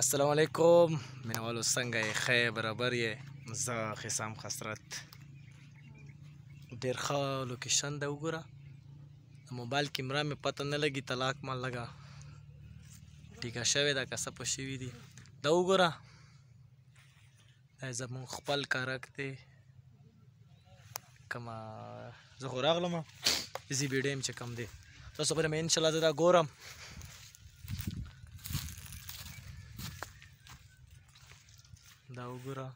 السلام علیکم مینوالو څنګه یې ښه برابر یې زه خسام خسرت ډېر ښه لوکیشن ده وګوره د موبایل کیمرا مې پته نه لګي طلاق ما لګا ټیکه شوې ده که څه په شوي دي دا وګوره دا زموږ خپل کارک دی کما زه خو راغلم زی بیډیم چې کم دی تاسو پر مې ان شاء الله دا ګورم دا وګوره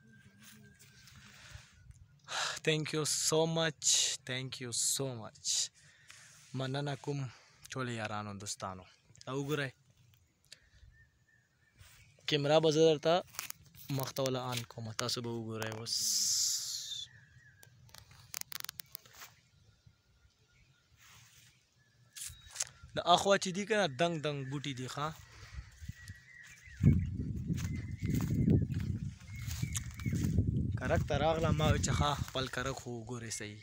ثانک یو سو مچ ثانک یو سو مچ مننه کوم ټول یارانو دوستانو او ګورئ کیمرا به زه درته مخته ولا آن کوم تاسو به وګورئ اوس د اخوا چې دي که نه دنګ دنګ بوټي دي ښه کرک ته راغله ما وی چې ښه خپل کرک خو وګورې صحیح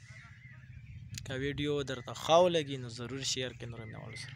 که ویډیو درته خاو لګي نو ضرور شیر کړئ نورو مینوالو سره